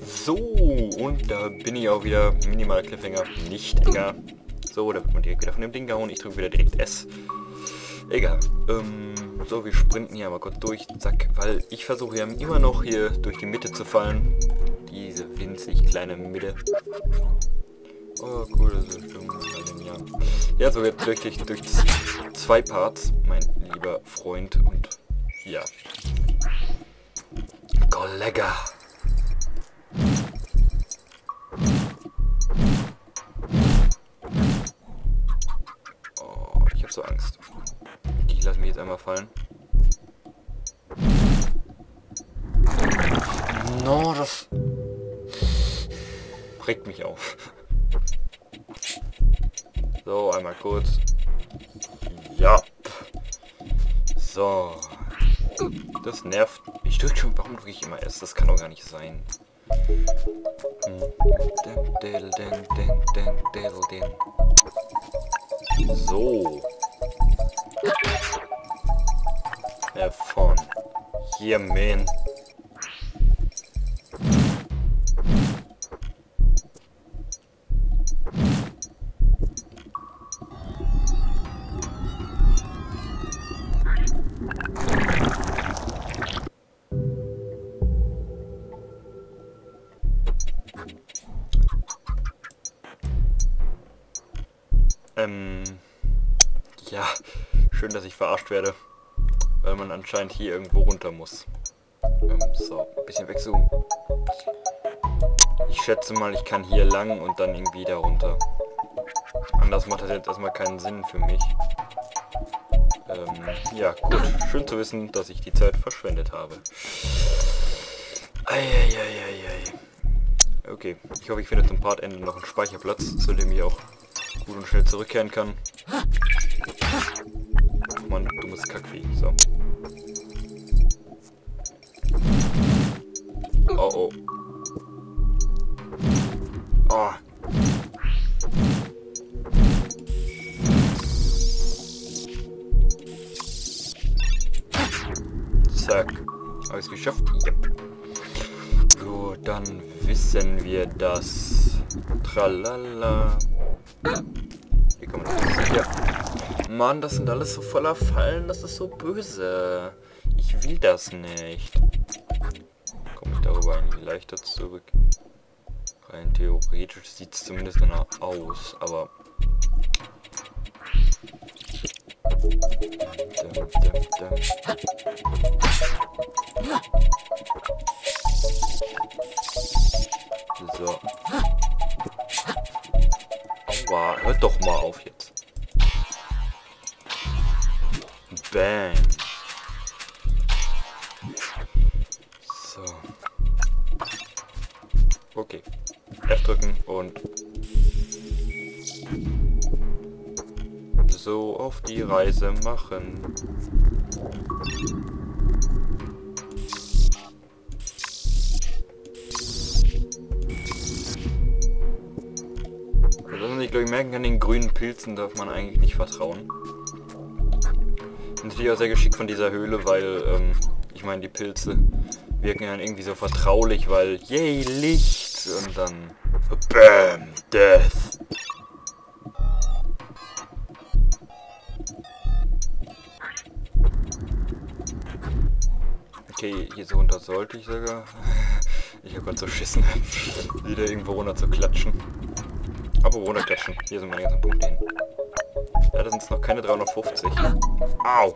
So, und da bin ich auch wieder. Minimal Cliffhanger, nicht egal. So, da wird man direkt wieder von dem Ding gehauen. Ich drücke wieder direkt S. Egal. Ähm, so, wir sprinten hier aber kurz durch. Zack, weil ich versuche ja immer noch hier durch die Mitte zu fallen. Diese winzig kleine Mitte. Oh, cool, das ist schon ja. Ja, so wird wirklich durch zwei Parts, mein lieber Freund und ja. Kollege. Oh, ich hab so Angst. Die lassen mich jetzt einmal fallen. No, das regt mich auf. So, einmal kurz. Ja. So. Das nervt. Ich drücke schon. Warum drücke ich immer S? Das kann doch gar nicht sein. So. Have fun. Hier, man. Dass ich verarscht werde, weil man anscheinend hier irgendwo runter muss. Ähm, so, ein bisschen wegzoomen. Ich schätze mal, ich kann hier lang und dann irgendwie da runter. Anders macht das jetzt erstmal keinen Sinn für mich. Ähm, ja, gut. Schön zu wissen, dass ich die Zeit verschwendet habe. Eieieiei. Okay, ich hoffe, ich finde zum Partende noch einen Speicherplatz, zu dem ich auch gut und schnell zurückkehren kann. Ach man, dummes Kackvieh. So. Oh oh. Oh. Zack. Habe ich es geschafft? Yep. So, dann wissen wir das. Tralala. Wie kann man das? Hier. Mann, das sind alles so voller Fallen, das ist so böse. Ich will das nicht. Komme ich darüber eigentlich leichter zurück? Rein theoretisch sieht es zumindest danach aus, aber... Dum, dum, dum. So. Aua, hört doch mal auf jetzt. Bang. So. Okay. F drücken und so auf die Reise machen. ich glaube ich merken kann, den grünen Pilzen darf man eigentlich nicht vertrauen. Natürlich auch sehr geschickt von dieser Höhle, weil, ähm, ich meine, die Pilze wirken dann irgendwie so vertraulich, weil, yay, Licht! Und dann, BAM! Death! Okay, hier so runter sollte ich sogar. Ich habe gerade so Schissen, wieder irgendwo runter zu klatschen. Aber runterklatschen. Hier sind meine ganzen Punkte hin. Leider sind es noch keine 350. Au!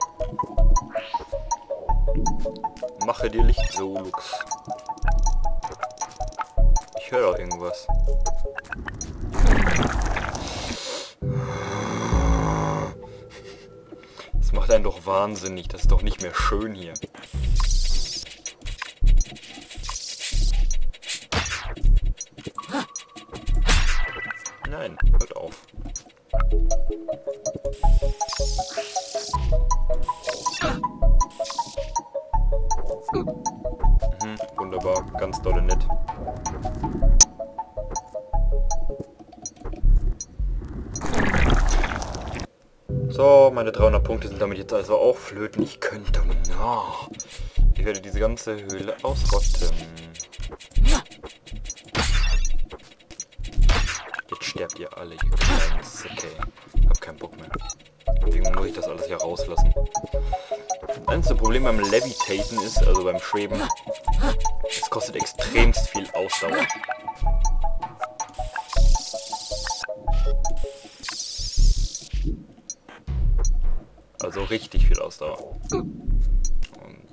Mache dir Licht, Solux. Ich höre doch irgendwas. Das macht einen doch wahnsinnig. Das ist doch nicht mehr schön hier. Nein, hört auf. Mhm, wunderbar, ganz dolle nett. So, meine 300 Punkte sind damit jetzt also auch flöten. Ich könnte Dominar. Ich werde diese ganze Höhle ausrotten. Jetzt sterbt ihr alle. Hier. Rauslassen. Das einzige Problem beim Levitaten ist, also beim Schweben, es kostet extremst viel Ausdauer. Also richtig viel Ausdauer. Und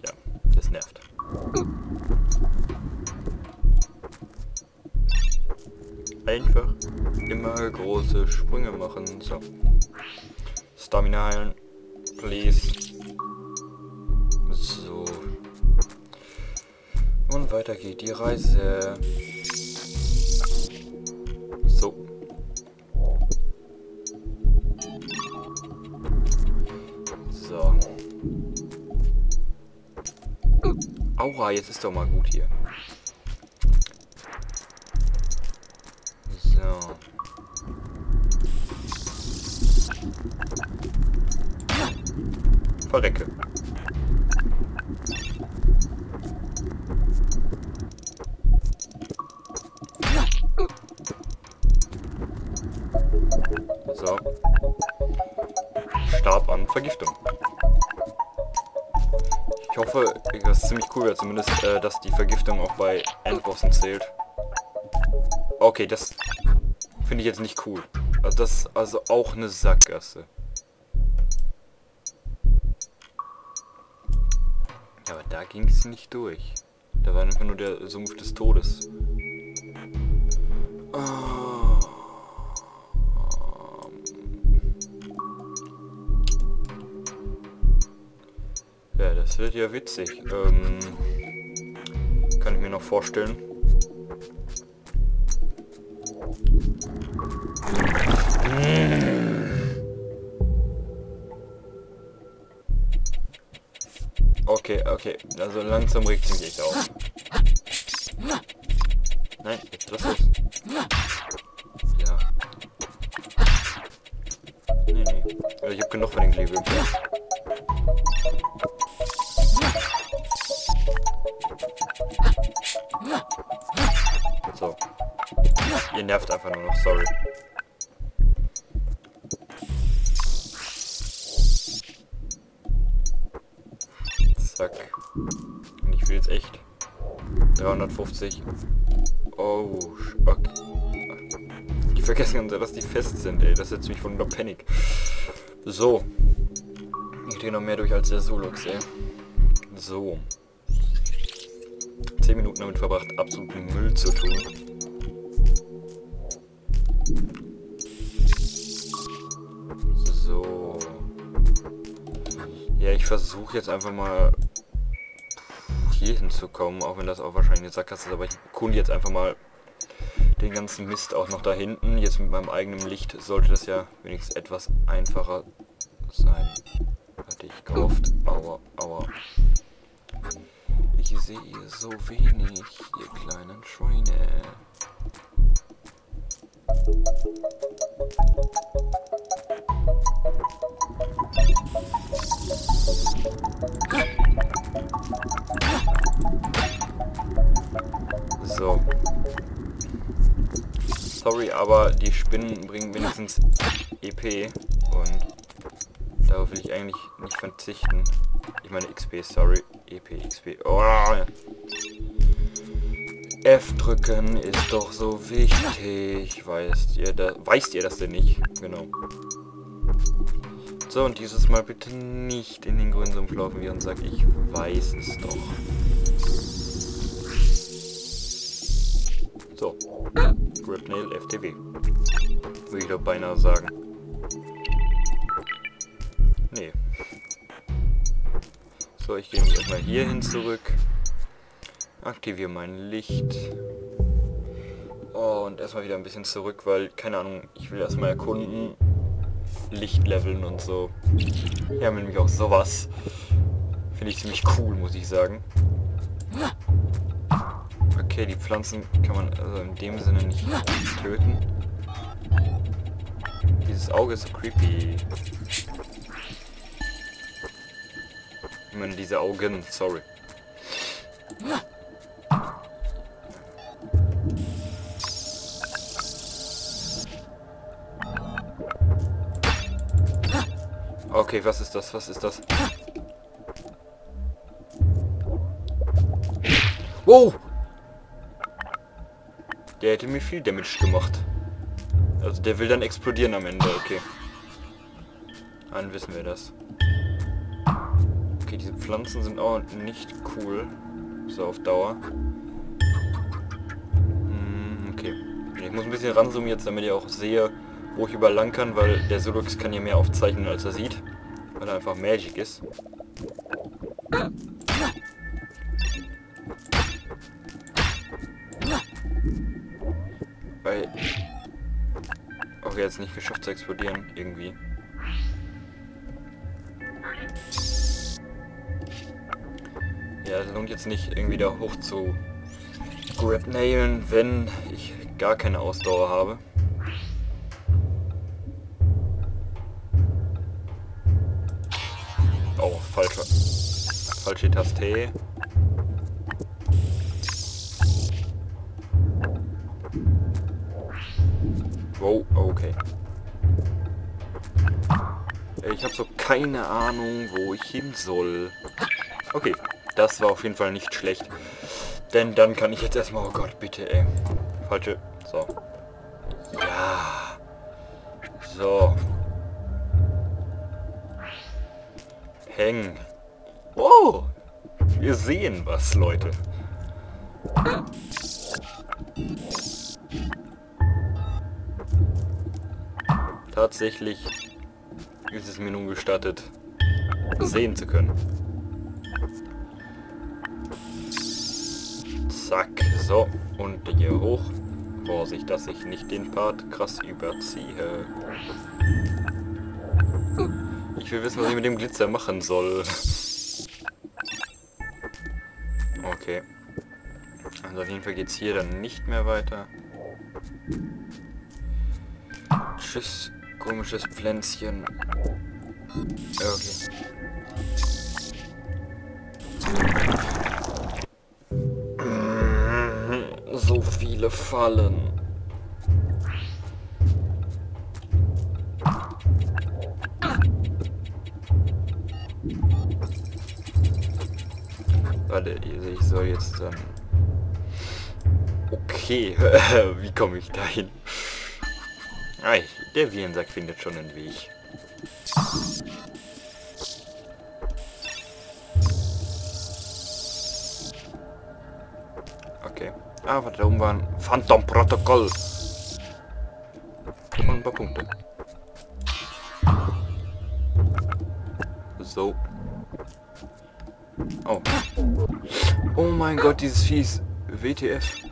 ja, das nervt. Einfach immer große Sprünge machen. So. Stamina heilen. Please. So. Und weiter geht die Reise. So. So. Aua, jetzt ist doch mal gut hier. Ich hoffe, das ziemlich cool, zumindest, äh, dass die Vergiftung auch bei Endbossen zählt. Okay, das finde ich jetzt nicht cool. Also das ist also auch eine Sackgasse. Aber da ging es nicht durch. Da war einfach nur der Sumpf des Todes. Wird ja witzig. Ähm, kann ich mir noch vorstellen. Okay, okay. Also langsam regt sie echt auf. Nein, lass los. Jetzt echt 350. Oh, okay. Ich vergesse ganz, dass die fest sind, ey. Das setzt mich von der Panik. So. Ich drehe noch mehr durch als der Solux, ey. So. 10 Minuten damit verbracht, absoluten Müll zu tun. So. Ja, ich versuche jetzt einfach mal hier hinzukommen, auch wenn das auch wahrscheinlich eine Sackgasse ist, aber ich kunde jetzt einfach mal den ganzen Mist auch noch da hinten. Jetzt mit meinem eigenen Licht sollte das ja wenigstens etwas einfacher sein. Hatte ich gehofft. Aua, aua. Ich sehe so wenig, ihr kleinen Schweine. So. Sorry, aber die Spinnen bringen wenigstens EP und darauf will ich eigentlich nicht verzichten. Ich meine XP, sorry. EP, XP. Oh. F drücken ist doch so wichtig. Weißt ihr, da, weißt ihr das denn nicht? Genau. So, und dieses Mal bitte nicht in den grünen Sumpf laufen, wie und sagt, ich weiß es doch. So. Gripnail FTW. Würde ich doch beinahe sagen. Nee. So, ich gehe erstmal hier hin zurück. Aktiviere mein Licht. Oh, und erstmal wieder ein bisschen zurück, weil, keine Ahnung, ich will erstmal erkunden. Licht leveln und so. Ja, nämlich auch sowas. Finde ich ziemlich cool, muss ich sagen. Okay, die Pflanzen kann man also in dem Sinne nicht töten. Dieses Auge ist so creepy. Ich meine, diese Augen, sorry. Okay, was ist das? Was ist das? Wow! Der hätte mir viel Damage gemacht. Also der will dann explodieren am Ende, okay. Dann wissen wir das. Okay, diese Pflanzen sind auch nicht cool. So auf Dauer. Hm, okay. Ich muss ein bisschen ranzoomen jetzt, damit ich auch sehe, wo ich überall lang kann, weil der Sulux kann hier mehr aufzeichnen, als er sieht. Weil er einfach Magic ist. Zu explodieren, irgendwie. Ja, es lohnt jetzt nicht irgendwie da hoch zu grabnailen, wenn ich gar keine Ausdauer habe. Oh, falsche, falsche Taste. Keine Ahnung, wo ich hin soll. Okay, das war auf jeden Fall nicht schlecht. Denn dann kann ich jetzt erstmal... Oh Gott, bitte, ey. Falsche... So. Ja. So. Hängen. Oh. Wir sehen was, Leute. Tatsächlich ist es mir nun gestattet, sehen zu können. Zack, so. Und hier hoch. Vorsicht, dass ich nicht den Part krass überziehe. Ich will wissen, was ich mit dem Glitzer machen soll. Okay. Also auf jeden Fall geht es hier dann nicht mehr weiter. Tschüss, komisches Pflänzchen. Okay. So viele Fallen. Warte, ich soll jetzt dann... Okay, wie komme ich dahin? Ah, der Virensack findet schon einen Weg. Okay. Ah, warte, da oben war ein Phantom-Protokoll. Und ein paar Punkte. So. Oh. Oh mein Gott, dieses Viehs. WTF.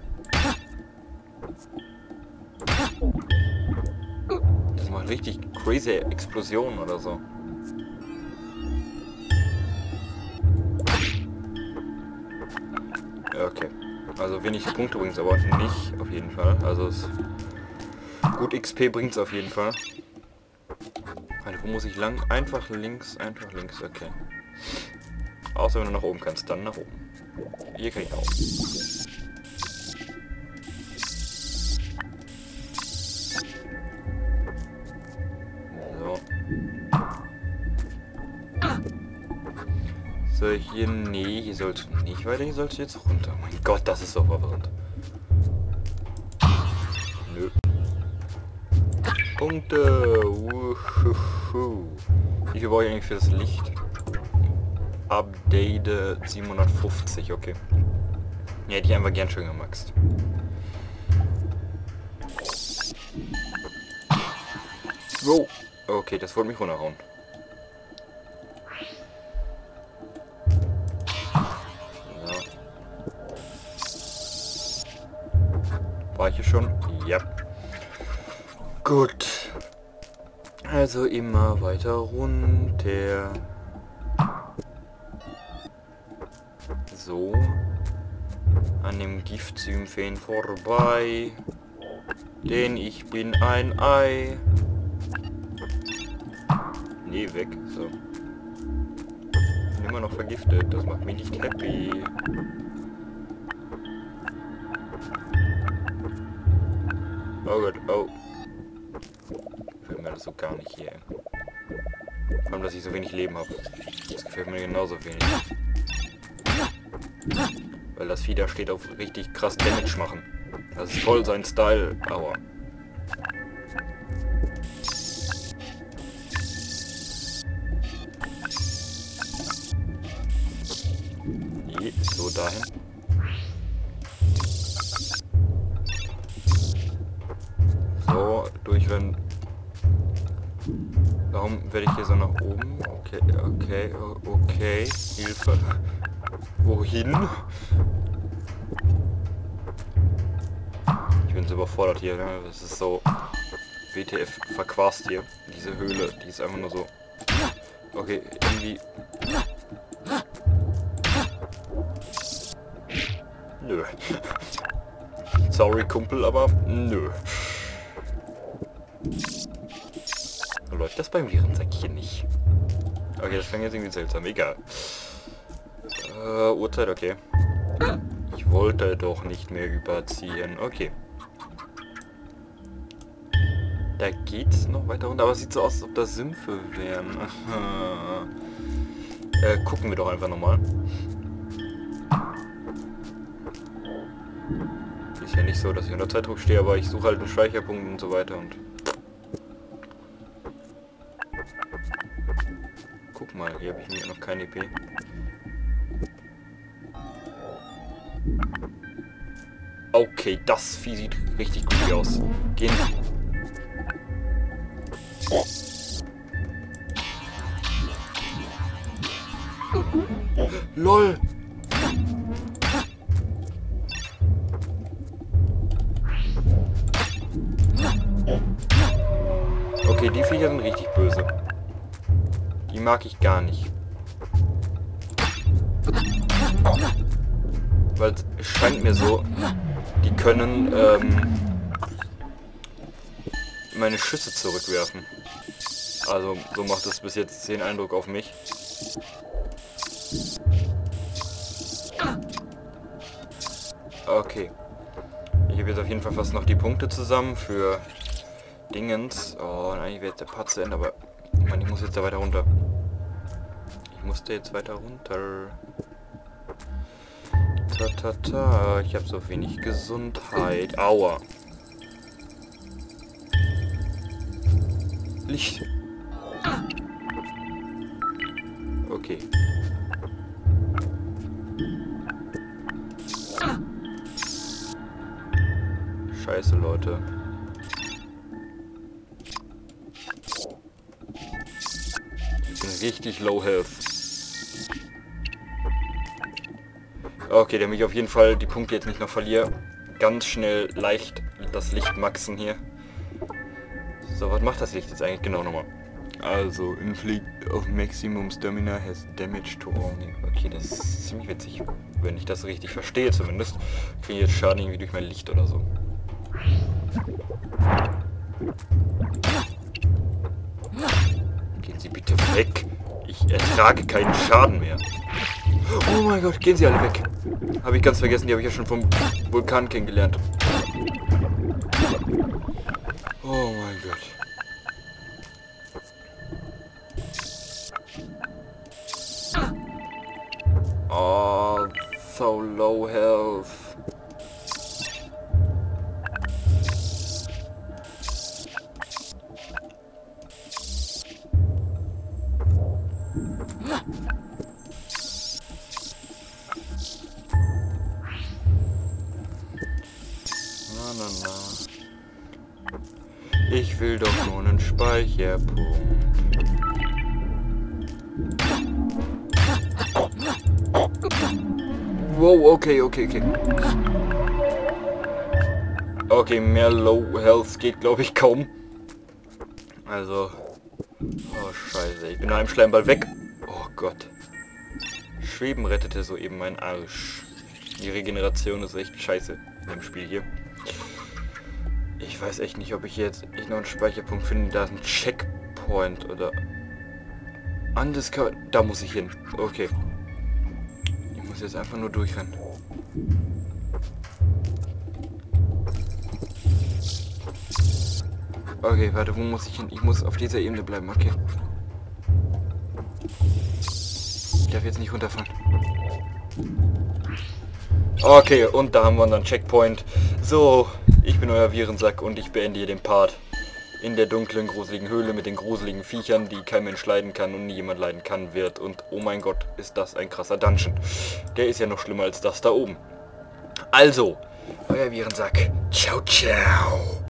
Richtig crazy Explosionen oder so. Ja, okay. Also wenig Punkte bringt es aber nicht, auf jeden Fall. Also es gut XP bringt es auf jeden Fall. Also wo muss ich lang? Einfach links, einfach links, okay. Außer wenn du nach oben kannst, dann nach oben. Hier kann ich auch. Hier, nee, hier sollst du nicht weiter, hier sollst du jetzt runter. Mein Gott, das ist so verwirrend. Nö. Punkte. Wie viel brauche ich eigentlich für das Licht? Update 750, okay. Ja, hätte ich einfach gern schon gemaxt. Wow. Okay, das wollte mich runterhauen. War ich hier schon? Ja. Gut. Also immer weiter runter. So. An dem Giftsymphen vorbei. Denn ich bin ein Ei. Nee, weg. So. Bin immer noch vergiftet. Das macht mich nicht happy. Oh Gott, oh. Will mir das so gar nicht hier. Vor allem, dass ich so wenig Leben habe. Das gefällt mir genauso wenig. Weil das Vieh da steht auf richtig krass Damage machen. Das ist voll sein Style. Aua. So, dahin. Durchrennen. Warum werde ich hier so nach oben? Okay, okay, okay. Hilfe. Wohin? Ich bin so überfordert hier, ne? Das ist so WTF verquast hier. Diese Höhle, die ist einfach nur so... Okay, irgendwie... Nö. Sorry, Kumpel, aber nö. Läuft das beim Virensäckchen nicht? Okay, das klingt jetzt irgendwie seltsam. Egal. Äh, Uhrzeit, okay. Ich wollte doch nicht mehr überziehen. Okay. Da geht's noch weiter runter, aber es sieht so aus, als ob das Sümpfe wären. äh, gucken wir doch einfach nochmal. Ist ja nicht so, dass ich unter Zeitdruck stehe, aber ich suche halt einen Speicherpunkt und so weiter und... hier habe ich mir noch keine EP. Okay, das Vieh sieht richtig gut aus. Gehen. LOL! Okay, die Viecher sind richtig böse. Mag ich gar nicht. Weil es scheint mir so, die können ähm, meine Schüsse zurückwerfen. Also so macht es bis jetzt den Eindruck auf mich. Okay. Ich habe jetzt auf jeden Fall fast noch die Punkte zusammen für Dingens. Oh, eigentlich wäre jetzt der Part zu Ende, aber man, ich muss jetzt da weiter runter. Ich musste jetzt weiter runter. Ta ta ta, ich habe so wenig Gesundheit. Aua. Licht. Okay. Scheiße, Leute. Ich bin richtig low health. Okay, damit ich auf jeden Fall die Punkte jetzt nicht noch verliere, ganz schnell leicht das Licht maxen hier. So, was macht das Licht jetzt eigentlich genau nochmal? Also, Inflict of Maximum Stamina has Damage to only. Okay, das ist ziemlich witzig. Wenn ich das richtig verstehe zumindest. Kriege ich jetzt Schaden irgendwie durch mein Licht oder so. Gehen Sie bitte weg. Ich ertrage keinen Schaden mehr. Oh mein Gott, gehen Sie alle weg. Habe ich ganz vergessen, die habe ich ja schon vom Vulkan kennengelernt. Oh mein Gott. Na, na, na. Ich will doch nur einen Speicherpunkt. Wow, okay, okay, okay. Okay, mehr Low Health geht, glaube ich, kaum. Also... Oh, scheiße. Ich bin nach einem Schleimball weg. Oh Gott. Schweben rettete soeben meinen Arsch. Die Regeneration ist echt scheiße im Spiel hier. Ich weiß echt nicht, ob ich jetzt ich noch einen Speicherpunkt finde. Da ist ein Checkpoint oder... Undiscovered... Da muss ich hin. Okay. Ich muss jetzt einfach nur durchrennen. Okay, warte, wo muss ich hin? Ich muss auf dieser Ebene bleiben, okay. Ich darf jetzt nicht runterfahren. Okay, und da haben wir unseren Checkpoint. So, ich bin euer Virensack und ich beende hier den Part. In der dunklen, gruseligen Höhle mit den gruseligen Viechern, die kein Mensch leiden kann und nie jemand leiden kann wird. Und oh mein Gott, ist das ein krasser Dungeon. Der ist ja noch schlimmer als das da oben. Also, euer Virensack. Ciao, ciao.